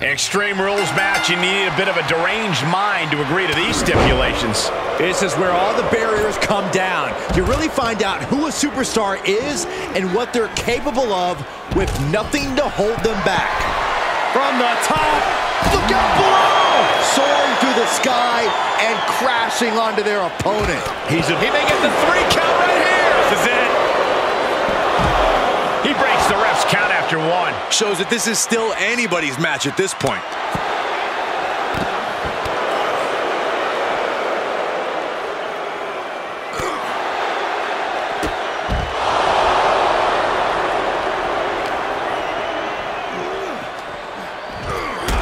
Extreme Rules match, you need a bit of a deranged mind to agree to these stipulations. This is where all the barriers come down. You really find out who a superstar is and what they're capable of with nothing to hold them back. From the top, look out below! Soaring through the sky and crashing onto their opponent. He's a, he may get the three count right here. This is it. He breaks the ref's count after one. Shows that this is still anybody's match at this point.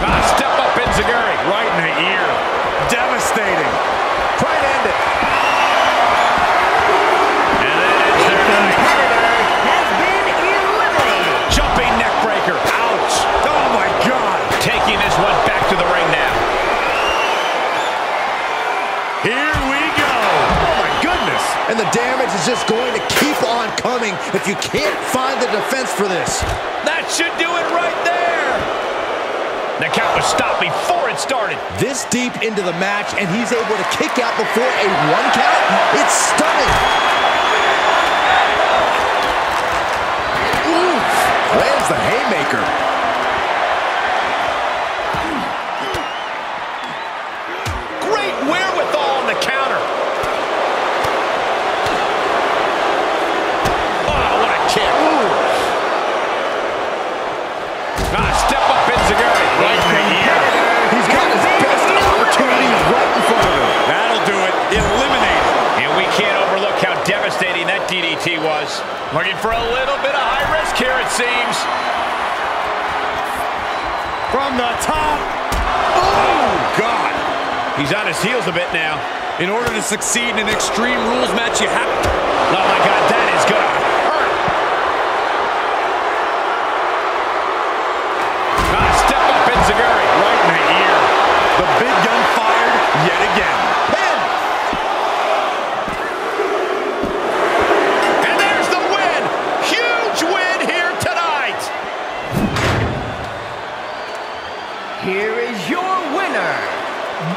Ah, step up Enziguri. Right in the ear. Devastating. And the damage is just going to keep on coming if you can't find the defense for this. That should do it right there. The count was stopped before it started. This deep into the match, and he's able to kick out before a one count? It's stunning. Oof. Lands the haymaker. Step up Enziguri. Right in the. He's got his best opportunities right in front of him. That'll do it. Eliminated. And we can't overlook how devastating that DDT was. Looking for a little bit of high risk here, it seems. From the top. Oh, God. He's on his heels a bit now. In order to succeed in an Extreme Rules match, you have... Oh, my God, that is gonna Here is your winner,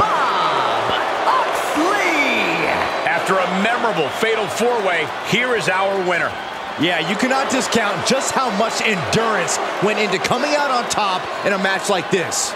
Bob Oxley. After a memorable fatal four-way, here is our winner. Yeah, you cannot discount just how much endurance went into coming out on top in a match like this.